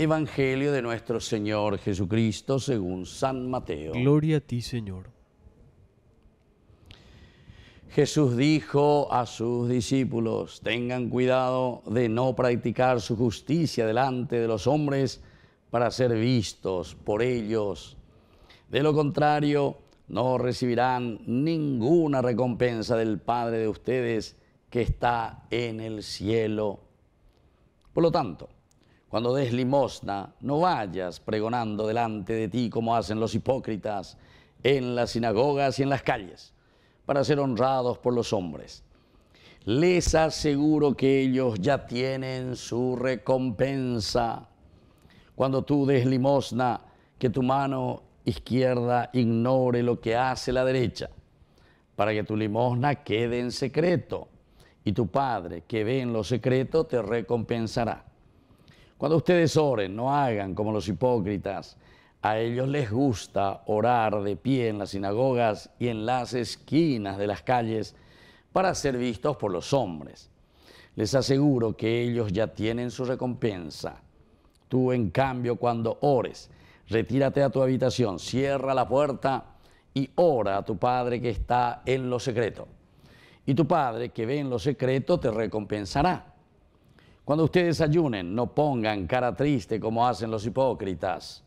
Evangelio de nuestro Señor Jesucristo según San Mateo. Gloria a ti, Señor. Jesús dijo a sus discípulos, tengan cuidado de no practicar su justicia delante de los hombres para ser vistos por ellos. De lo contrario, no recibirán ninguna recompensa del Padre de ustedes que está en el cielo. Por lo tanto, cuando des limosna, no vayas pregonando delante de ti como hacen los hipócritas en las sinagogas y en las calles, para ser honrados por los hombres. Les aseguro que ellos ya tienen su recompensa. Cuando tú des limosna, que tu mano izquierda ignore lo que hace la derecha, para que tu limosna quede en secreto, y tu Padre que ve en lo secreto te recompensará. Cuando ustedes oren, no hagan como los hipócritas. A ellos les gusta orar de pie en las sinagogas y en las esquinas de las calles para ser vistos por los hombres. Les aseguro que ellos ya tienen su recompensa. Tú, en cambio, cuando ores, retírate a tu habitación, cierra la puerta y ora a tu Padre que está en lo secreto. Y tu Padre que ve en lo secreto te recompensará. Cuando ustedes ayunen, no pongan cara triste como hacen los hipócritas,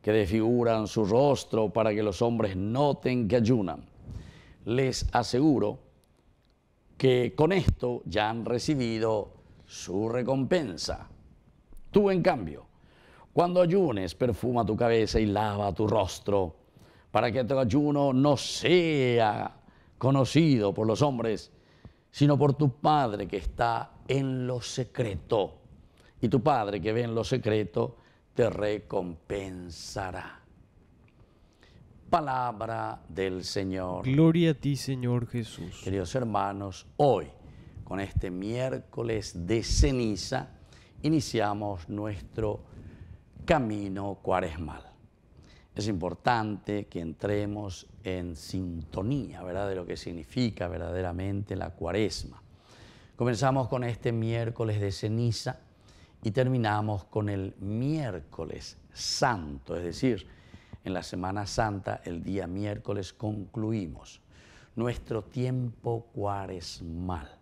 que desfiguran su rostro para que los hombres noten que ayunan. Les aseguro que con esto ya han recibido su recompensa. Tú, en cambio, cuando ayunes, perfuma tu cabeza y lava tu rostro, para que tu ayuno no sea conocido por los hombres, sino por tu Padre que está en lo secreto. Y tu Padre que ve en lo secreto te recompensará. Palabra del Señor. Gloria a ti, Señor Jesús. Queridos hermanos, hoy, con este miércoles de ceniza, iniciamos nuestro camino cuaresmal. Es importante que entremos en sintonía, ¿verdad?, de lo que significa verdaderamente la cuaresma. Comenzamos con este miércoles de ceniza y terminamos con el miércoles santo, es decir, en la Semana Santa, el día miércoles, concluimos nuestro tiempo cuaresmal.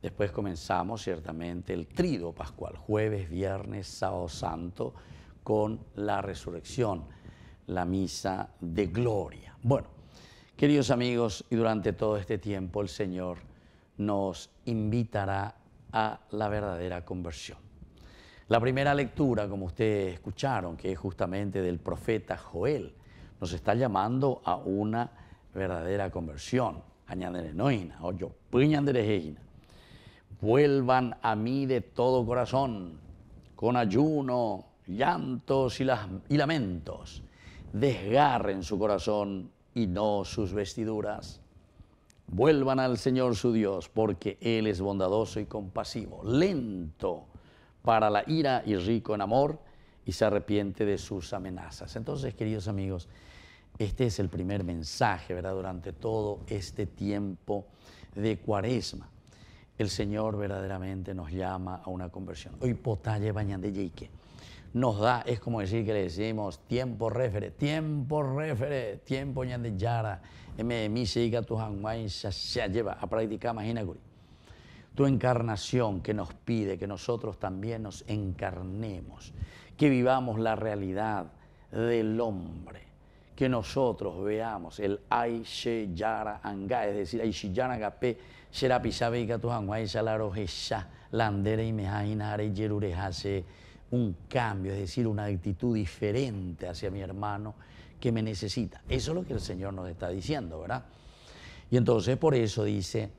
Después comenzamos ciertamente el trido pascual, jueves, viernes, sábado santo, con la resurrección, la misa de gloria. Bueno, queridos amigos, y durante todo este tiempo el Señor nos invitará a la verdadera conversión. La primera lectura, como ustedes escucharon, que es justamente del profeta Joel, nos está llamando a una verdadera conversión. Vuelvan a mí de todo corazón, con ayuno, llantos y lamentos. Desgarren su corazón y no sus vestiduras. Vuelvan al Señor su Dios, porque Él es bondadoso y compasivo, lento para la ira y rico en amor, y se arrepiente de sus amenazas. Entonces, queridos amigos, este es el primer mensaje, ¿verdad? Durante todo este tiempo de cuaresma el Señor verdaderamente nos llama a una conversión. Hoy potalle yike. Nos da, es como decir que le decimos tiempo refere, tiempo refere, tiempo ñande yara, me mi siga tu se lleva a practicar guri. Tu encarnación que nos pide que nosotros también nos encarnemos, que vivamos la realidad del hombre, que nosotros veamos el Aishe Yara Anga, es decir, Aishe Yara Agape Sherapi sabe que tu hanguay salaro hesha landere y mejainare hace un cambio, es decir, una actitud diferente hacia mi hermano que me necesita. Eso es lo que el Señor nos está diciendo, ¿verdad? Y entonces por eso dice,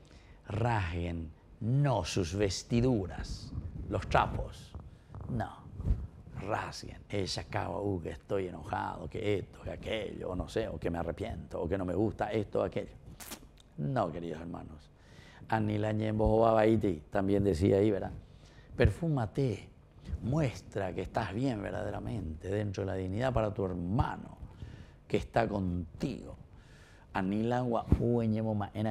rasguen no sus vestiduras, los trapos, no, rasguen. Ella acaba, uh, que estoy enojado, que esto, que aquello, o no sé, o que me arrepiento, o que no me gusta esto, aquello. No, queridos hermanos. Babaiti también decía ahí, ¿verdad? Perfúmate, muestra que estás bien verdaderamente dentro de la dignidad para tu hermano que está contigo. Anilagua ueñemo en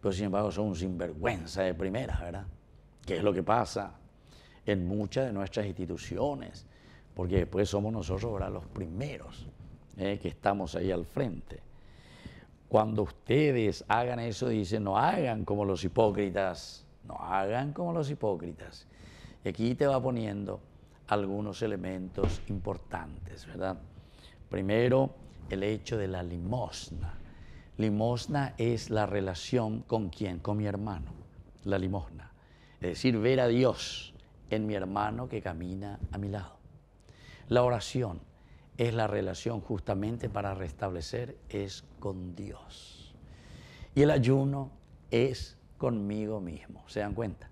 pero sin embargo son un sinvergüenza de primera, ¿verdad? ¿Qué es lo que pasa? en muchas de nuestras instituciones, porque después somos nosotros ahora los primeros eh, que estamos ahí al frente. Cuando ustedes hagan eso, dicen, no hagan como los hipócritas, no hagan como los hipócritas. Y aquí te va poniendo algunos elementos importantes, ¿verdad? Primero, el hecho de la limosna. Limosna es la relación con quién, con mi hermano, la limosna. Es decir, ver a Dios en mi hermano que camina a mi lado. La oración es la relación justamente para restablecer, es con Dios. Y el ayuno es conmigo mismo. ¿Se dan cuenta?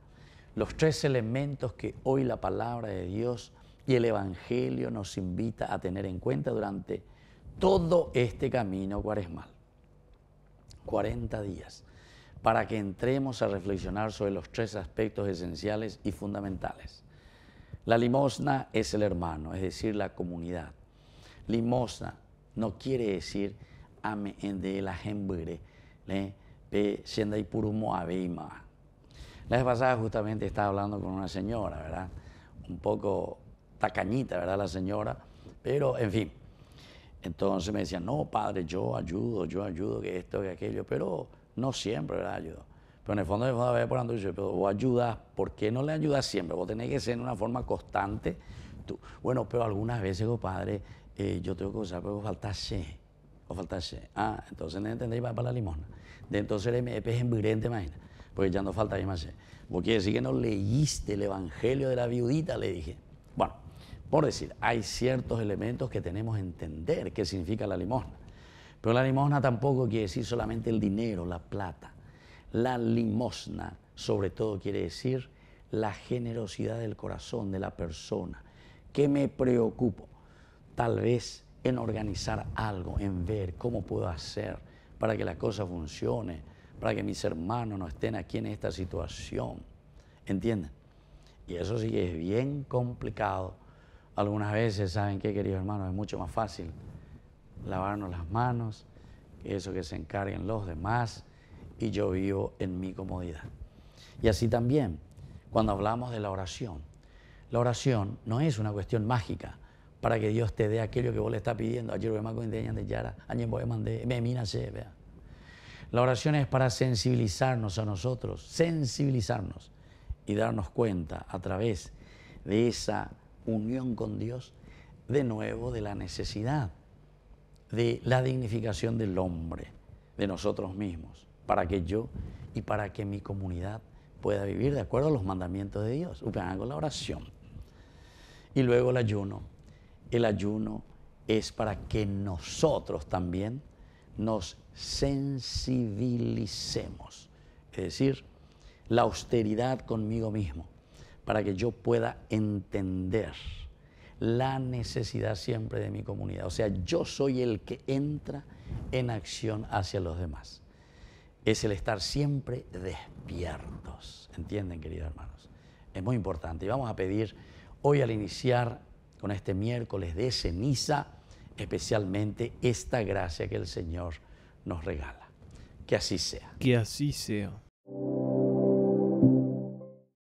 Los tres elementos que hoy la palabra de Dios y el Evangelio nos invita a tener en cuenta durante todo este camino cuaresmal. 40 días para que entremos a reflexionar sobre los tres aspectos esenciales y fundamentales. La limosna es el hermano, es decir, la comunidad. Limosna no quiere decir ame de la gente, pe siendo y purumo abeima. La vez pasada justamente estaba hablando con una señora, ¿verdad? Un poco tacañita, ¿verdad? La señora, pero en fin. Entonces me decía, no, padre, yo ayudo, yo ayudo, que esto, que aquello, pero no siempre, ¿verdad? Ayudo. Pero en el fondo, de fondo, a por ando, pero vos ayudas, ¿por qué no le ayudas siempre? Vos tenés que ser en una forma constante. Tú. Bueno, pero algunas veces, padre, eh, yo tengo que usar, pero faltase, o faltase. Ah, entonces no entendéis, para la limosna. De entonces me es embrente, imagina, porque ya no falta más. Vos quiere decir que no leíste el evangelio de la viudita, le dije. Bueno, por decir, hay ciertos elementos que tenemos que entender qué significa la limosna. Pero la limosna tampoco quiere decir solamente el dinero, la plata. La limosna, sobre todo, quiere decir la generosidad del corazón de la persona. ¿Qué me preocupo? Tal vez en organizar algo, en ver cómo puedo hacer para que la cosa funcione, para que mis hermanos no estén aquí en esta situación. ¿Entienden? Y eso sí que es bien complicado algunas veces, ¿saben qué, queridos hermanos? Es mucho más fácil lavarnos las manos, que eso que se encarguen los demás, y yo vivo en mi comodidad. Y así también, cuando hablamos de la oración, la oración no es una cuestión mágica para que Dios te dé aquello que vos le estás pidiendo. Ayer de Yara, me La oración es para sensibilizarnos a nosotros, sensibilizarnos y darnos cuenta a través de esa unión con Dios, de nuevo de la necesidad, de la dignificación del hombre, de nosotros mismos, para que yo y para que mi comunidad pueda vivir de acuerdo a los mandamientos de Dios. Hago la oración. Y luego el ayuno. El ayuno es para que nosotros también nos sensibilicemos. Es decir, la austeridad conmigo mismo para que yo pueda entender la necesidad siempre de mi comunidad. O sea, yo soy el que entra en acción hacia los demás. Es el estar siempre despiertos. ¿Entienden, queridos hermanos? Es muy importante. Y vamos a pedir hoy al iniciar con este miércoles de ceniza, especialmente esta gracia que el Señor nos regala. Que así sea. Que así sea.